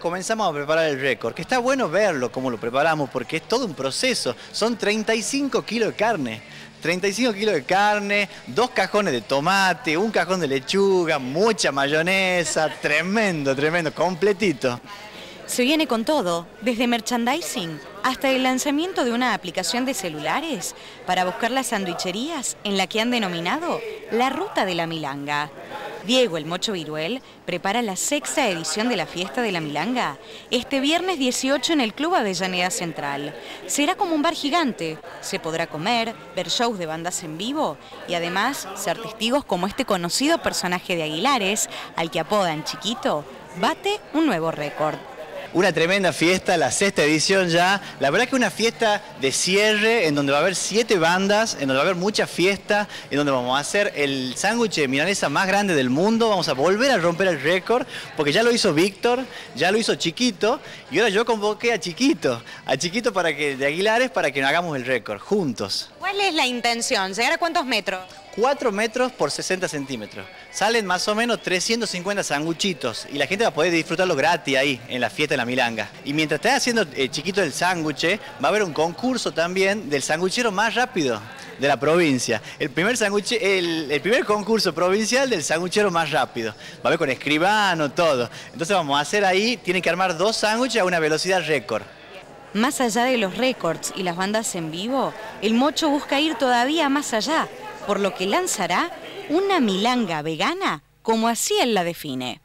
Comenzamos a preparar el récord, que está bueno verlo, cómo lo preparamos, porque es todo un proceso. Son 35 kilos de carne. 35 kilos de carne, dos cajones de tomate, un cajón de lechuga, mucha mayonesa, tremendo, tremendo, completito. Se viene con todo, desde merchandising hasta el lanzamiento de una aplicación de celulares para buscar las sandwicherías en la que han denominado la Ruta de la Milanga. Diego el Mocho Viruel prepara la sexta edición de la Fiesta de la Milanga este viernes 18 en el Club Avellaneda Central. Será como un bar gigante, se podrá comer, ver shows de bandas en vivo y además ser testigos como este conocido personaje de Aguilares, al que apodan Chiquito, bate un nuevo récord una tremenda fiesta, la sexta edición ya. La verdad que una fiesta de cierre en donde va a haber siete bandas, en donde va a haber mucha fiesta, en donde vamos a hacer el sándwich de milanesa más grande del mundo. Vamos a volver a romper el récord, porque ya lo hizo Víctor, ya lo hizo Chiquito, y ahora yo convoqué a Chiquito, a Chiquito para que, de Aguilares para que hagamos el récord, juntos. ¿Cuál es la intención? ¿Llegar a cuántos metros? 4 metros por 60 centímetros. Salen más o menos 350 sanguchitos y la gente va a poder disfrutarlo gratis ahí en la fiesta de la Milanga. Y mientras esté haciendo eh, chiquito el sándwich, va a haber un concurso también del sanguchero más rápido de la provincia. El primer, el, primer concurso provincial del sanguchero más rápido. Va a haber con escribano, todo. Entonces vamos a hacer ahí, tienen que armar dos sándwiches a una velocidad récord. Más allá de los récords y las bandas en vivo, el Mocho busca ir todavía más allá por lo que lanzará una milanga vegana como así él la define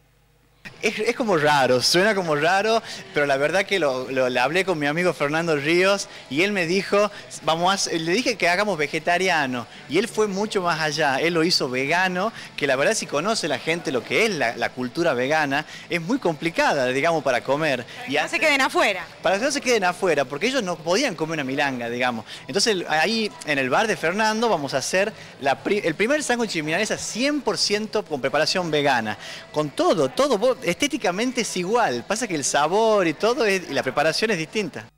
es, como raro, suena como raro, pero la verdad que lo, hablé con mi amigo Fernando Ríos y él me dijo, vamos a, le dije que hagamos vegetariano y él fue mucho más allá, él lo hizo vegano, que la verdad si conoce la gente lo que es la, cultura vegana, es muy complicada, digamos, para comer. y no se queden afuera. Para que no se queden afuera, porque ellos no podían comer una milanga, digamos. Entonces ahí en el bar de Fernando vamos a hacer el primer sándwich de milanesa 100% con preparación vegana, con todo, todo, estéticamente es igual, pasa que el sabor y todo y la preparación es distinta.